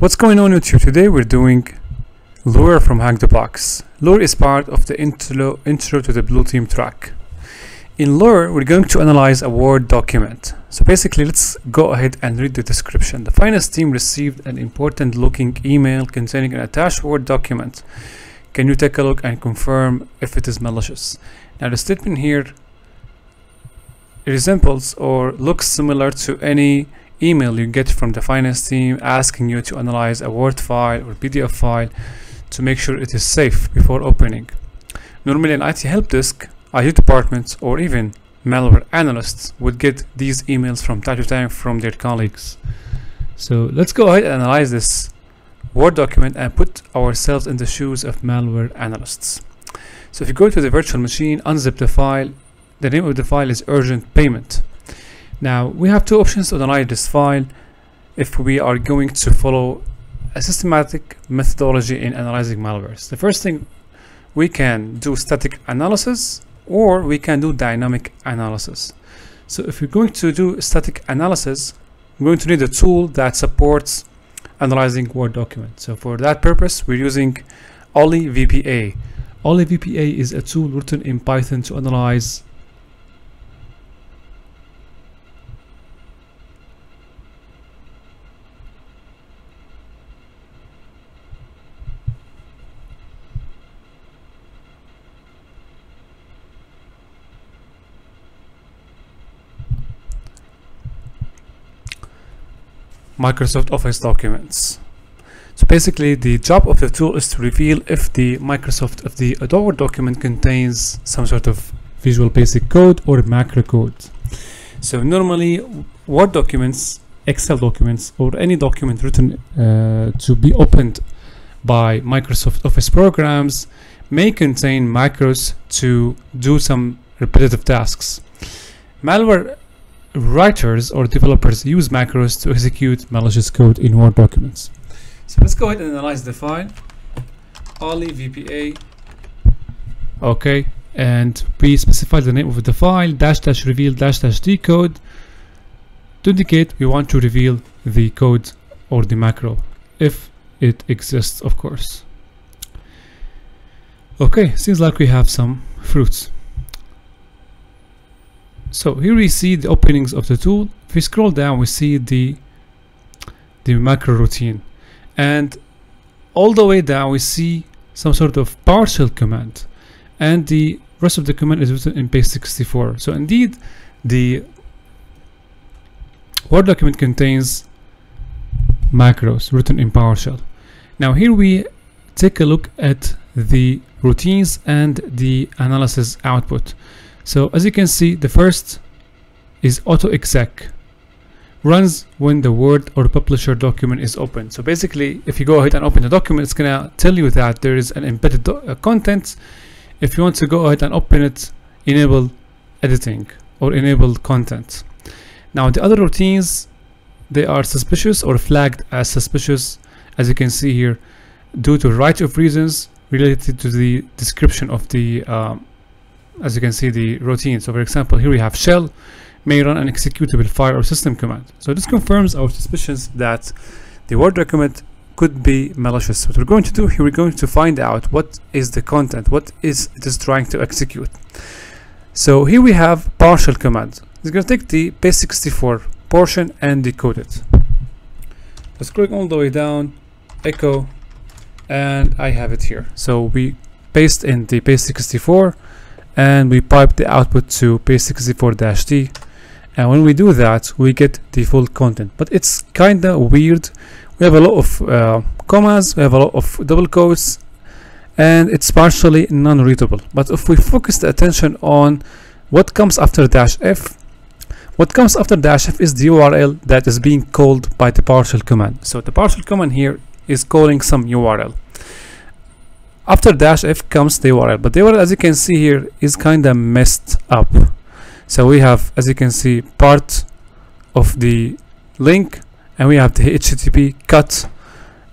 What's going on with you today? We're doing Lure from Hack the Box. Lure is part of the intro, intro to the Blue Team track. In Lure, we're going to analyze a Word document. So basically, let's go ahead and read the description. The finance team received an important looking email containing an attached Word document. Can you take a look and confirm if it is malicious? Now the statement here resembles or looks similar to any email you get from the finance team asking you to analyze a Word file or PDF file to make sure it is safe before opening. Normally an IT help desk, IT departments or even malware analysts would get these emails from time to time from their colleagues. So let's go ahead and analyze this Word document and put ourselves in the shoes of malware analysts. So if you go to the virtual machine, unzip the file, the name of the file is urgent payment. Now we have two options to analyze this file if we are going to follow a systematic methodology in analyzing malwares. The first thing we can do static analysis or we can do dynamic analysis. So if we're going to do static analysis, we're going to need a tool that supports analyzing Word documents. So for that purpose, we're using olevba. Oli VPA is a tool written in Python to analyze Microsoft Office documents. So basically the job of the tool is to reveal if the Microsoft if the Adobe document contains some sort of Visual Basic code or macro code. So normally Word documents, Excel documents or any document written uh, to be opened by Microsoft Office programs may contain macros to do some repetitive tasks. Malware writers or developers use macros to execute malicious code in Word documents. So let's go ahead and analyze the file. olevba. Okay, and we specify the name of the file dash dash reveal dash dash decode to indicate we want to reveal the code or the macro if it exists, of course. Okay, seems like we have some fruits. So here we see the openings of the tool. If we scroll down, we see the the macro routine, and all the way down we see some sort of PowerShell command, and the rest of the command is written in base64. So indeed, the Word document contains macros written in PowerShell. Now here we take a look at the routines and the analysis output. So as you can see, the first is auto exec runs when the Word or publisher document is open. So basically, if you go ahead and open the document, it's gonna tell you that there is an embedded uh, content. If you want to go ahead and open it, enable editing or enable content. Now the other routines, they are suspicious or flagged as suspicious, as you can see here, due to a variety of reasons related to the description of the um, as you can see the routine. So for example here we have shell may run an executable file or system command. So this confirms our suspicions that the word document could be malicious. What we're going to do here we're going to find out what is the content what is it is trying to execute. So here we have PowerShell command it's going to take the base64 portion and decode it. Let's click all the way down echo and I have it here. So we paste in the base64 and we pipe the output to base64-t and when we do that we get the full content. But it's kinda weird. We have a lot of uh, commas we have a lot of double quotes and it's partially non-readable. But if we focus the attention on what comes after dash f what comes after dash f is the url that is being called by the PowerShell command. So the PowerShell command here is calling some url after dash f comes the url but the url as you can see here is kind of messed up. So we have as you can see part of the link and we have the http cut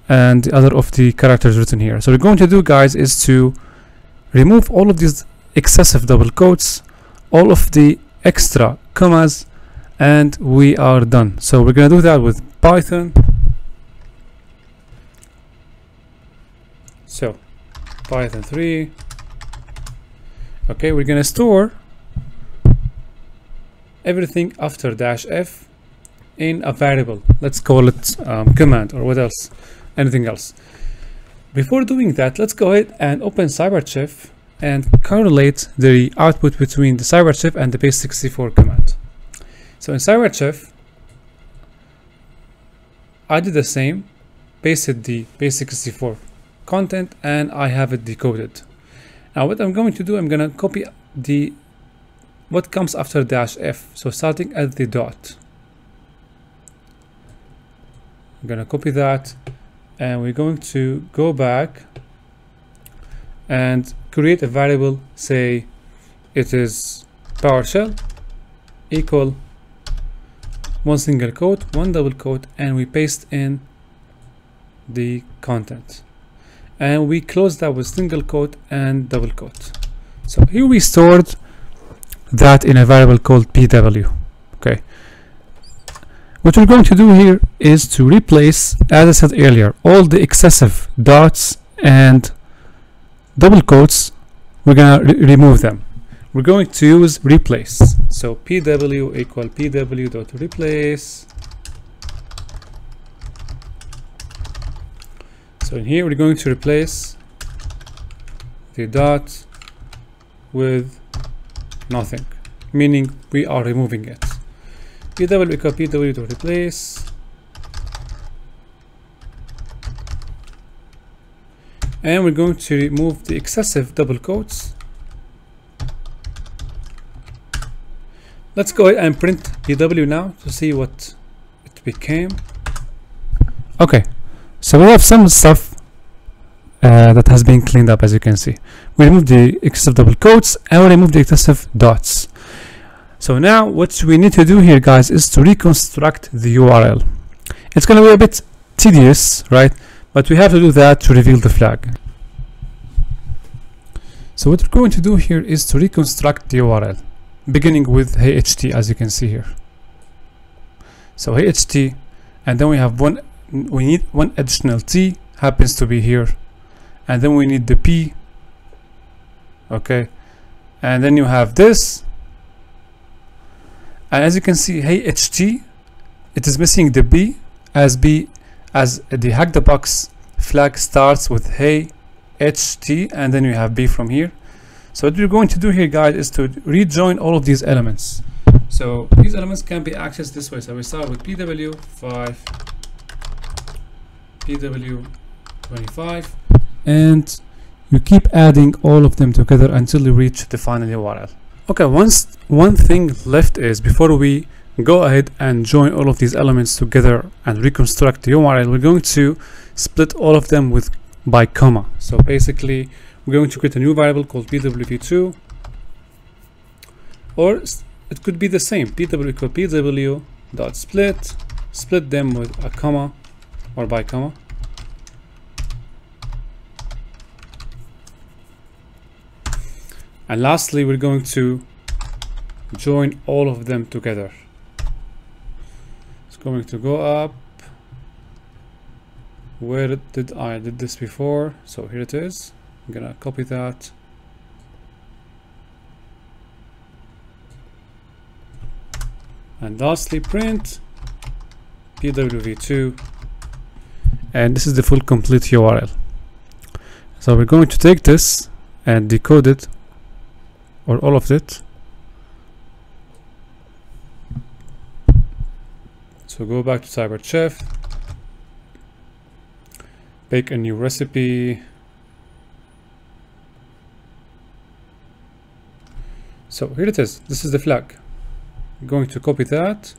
and the other of the characters written here. So we're going to do guys is to remove all of these excessive double quotes all of the extra commas and we are done. So we're gonna do that with python. So python 3 okay we're gonna store everything after dash f in a variable. Let's call it um, command or what else? Anything else. Before doing that let's go ahead and open cyberchef and correlate the output between the cyberchef and the base64 command. So in cyberchef I did the same pasted the base64 content and I have it decoded. Now what I'm going to do I'm gonna copy the what comes after dash f. So starting at the dot. I'm gonna copy that and we're going to go back and create a variable say it is PowerShell equal one single quote one double quote and we paste in the content and we close that with single quote and double quote. So here we stored that in a variable called pw okay? What we're going to do here is to replace as I said earlier all the excessive dots and double quotes we're gonna re remove them. We're going to use replace. So pw equal pw dot replace so in here we're going to replace the dot with nothing meaning we are removing it. Pw equal pw to replace. And we're going to remove the excessive double quotes. Let's go ahead and print pw now to see what it became. Okay so we have some stuff uh, that has been cleaned up as you can see. We remove the excessive double quotes and we remove the excessive dots. So now what we need to do here guys is to reconstruct the URL it's gonna be a bit tedious right? But we have to do that to reveal the flag. So what we're going to do here is to reconstruct the URL beginning with HeyHT as you can see here. So HeyHT and then we have one we need one additional T happens to be here. And then we need the P. Okay? And then you have this. And as you can see hey ht it is missing the B as B as the hack the box flag starts with hey HT and then you have B from here. So what we're going to do here guys is to rejoin all of these elements. So these elements can be accessed this way. So we start with pw5 pw25 and you keep adding all of them together until you reach the final URL okay once one thing left is before we go ahead and join all of these elements together and reconstruct the URL we're going to split all of them with by comma. So basically we're going to create a new variable called pwv2 or it could be the same pw equal pw dot split split them with a comma or by comma and lastly we're going to join all of them together. It's going to go up. Where did I did this before? So here it is. I'm gonna copy that. And lastly print pwv2 and this is the full complete URL so we're going to take this and decode it or all of it. So go back to cyberchef bake a new recipe. So here it is. This is the flag. I'm going to copy that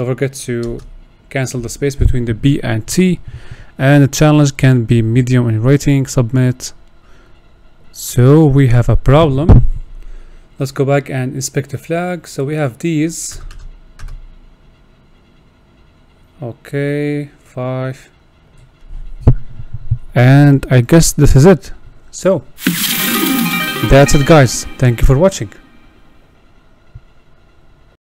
don't forget to cancel the space between the B and T. And the challenge can be medium in rating submit. So we have a problem. Let's go back and inspect the flag. So we have these. Okay five. And I guess this is it. So that's it guys. Thank you for watching